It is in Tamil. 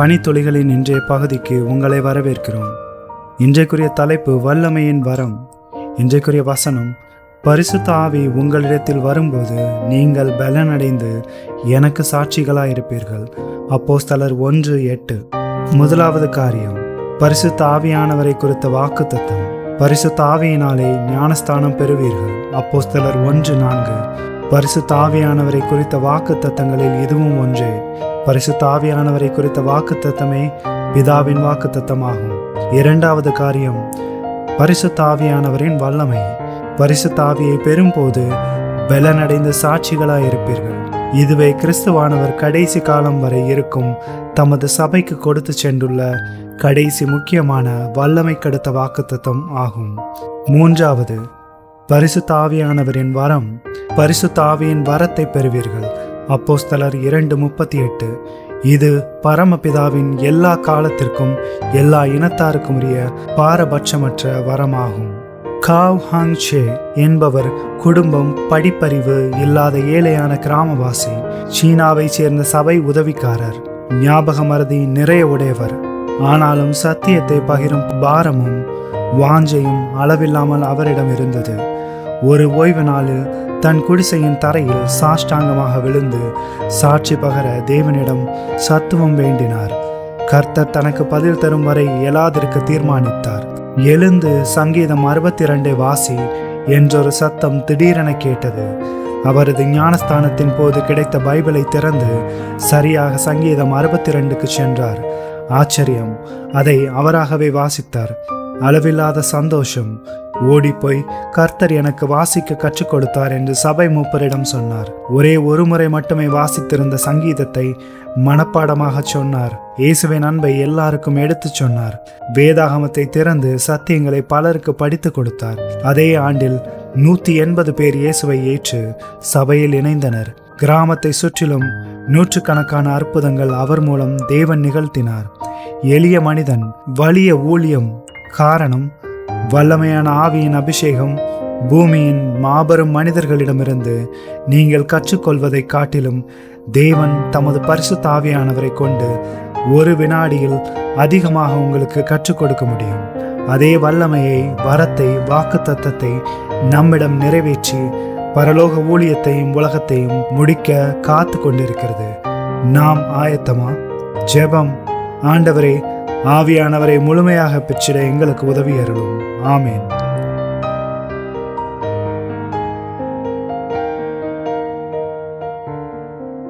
பனித்துளிகளின் இன்றைய பகுதிக்கு உங்களை வரவேற்கிறோம். இன்றைக்குரிய தலைப்பு வல்லமையின் வரம். இன்றைக்குரிய வசனம் பரிசுத்த ஆவி உங்களிடத்தில் வரும்போது நீங்கள் பலனடைந்து எனக்கு சாட்சிகளாக இருப்பீர்கள். அப்போஸ்தலர் ஒன்று எட்டு. முதலாவது காரியம் பரிசுத்த ஆவியானவரை குறித்த வாக்கு தத்தம் பரிசுத்த ஆவியினாலே ஞானஸ்தானம் பெறுவீர்கள். அப்போஸ்தலர் ஒன்று நான்கு. பரிசுத்த ஆவியானவரை குறித்த வாக்கு தத்தங்களில் இதுவும் ஒன்றே. பரிசுத்த ஆவியானவரை குறித்த வாக்குத்தத்தமே பிதாவின் வாக்குத்தத்தமாகும். இரண்டாவது காரியம் பரிசுத்த ஆவியானவரின் வல்லமை. பரிசுத்த ஆவியை பெறும்போது பலனடைந்த சாட்சிகளாயிருப்பீர்கள். இதுவே கிறிஸ்துவானவர் கடைசி காலம் வரை இருக்கும் தமது சபைக்கு கொடுத்து சென்றுள்ள கடைசி முக்கியமான வல்லமை கடுத்த வாக்குத்தத்தம் ஆகும். மூன்றாவது பரிசுத்தாவியானவரின் வரம். பரிசுத்தாவியின் வரத்தை பெறுவீர்கள். அப்போஸ்தலர் இரண்டு முப்பத்தி எட்டு இது பரமபிதாவின் எல்லா காலத்திற்கும் எல்லா இனத்தாருக்கும் உரிய பாரபட்சமற்ற வரமாகும். காவ் ஹாங் ஷே என்பவர் குடும்பம் படிப்பறிவு இல்லாத ஏழையான கிராமவாசி சீனாவை சேர்ந்த சபை உதவிக்காரர் ஞாபக மறதி நிறைய உடையவர் ஆனாலும் சத்தியத்தை பகிரும் பாரமும் வாஞ்சையும் அளவில்லாமல் அவரிடம் இருந்தது ஒரு ஓய்வு நாளில் தன் குடிசையின் தரையில் சாஷ்டாங்கமாக விழுந்து சாட்சி பகர தேவனிடம் சத்துவம் வேண்டினார். கர்த்தர் தனக்கு பதில் தரும் வரை எழாதிருக்க தீர்மானித்தார். எழுந்து சங்கீதம் அறுபத்தி இரண்டை வாசி என்றொரு சத்தம் திடீரென கேட்டது. அவரது ஞானஸ்தானத்தின் போது கிடைத்த பைபிளை திறந்து சரியாக சங்கீதம் அறுபத்தி ரெண்டுக்கு சென்றார். ஆச்சரியம் அதை அவராகவே வாசித்தார். அளவில்லாத சந்தோஷம் ஓடிப்போய் கர்த்தர் எனக்கு வாசிக்க கற்றுக் கொடுத்தார் என்று சபை மூப்பரிடம் சொன்னார். ஒரே ஒரு முறை மட்டுமே வாசித்திருந்த சங்கீதத்தை மனப்பாடமாக சொன்னார். இயேசுவின் அன்பை எல்லாருக்கும் எடுத்துச் சொன்னார். வேதாகமத்தை திறந்து சத்தியங்களை பலருக்கு படித்து கொடுத்தார். அதே ஆண்டில் நூத்தி எண்பது பேர் இயேசுவை ஏற்று சபையில் இணைந்தனர். கிராமத்தை சுற்றிலும் நூற்றுக்கணக்கான அற்புதங்கள் அவர் மூலம் தேவன் நிகழ்த்தினார். எளிய மனிதன் வலிய ஊழியம் காரணம் வல்லமையான ஆவியின் அபிஷேகம் பூமியின் மாபெரும் மனிதர்களிடமிருந்து நீங்கள் கற்றுக்கொள்வதை காட்டிலும் தேவன் தமது பரிசு தாவியானவரை கொண்டு ஒரு வினாடியில் அதிகமாக உங்களுக்கு கற்றுக் கொடுக்க முடியும். அதே வல்லமையை வரத்தை வாக்கு தத்தத்தை நம்மிடம் நிறைவேற்றி பரலோக ஊழியத்தையும் உலகத்தையும் முடிக்க காத்து கொண்டிருக்கிறது. நாம் ஆயத்தமா? ஜெபம். ஆண்டவரே ஆவியானவரை முழுமையாக பெற்றிட எங்களுக்கு உதவி அருளும். Amen.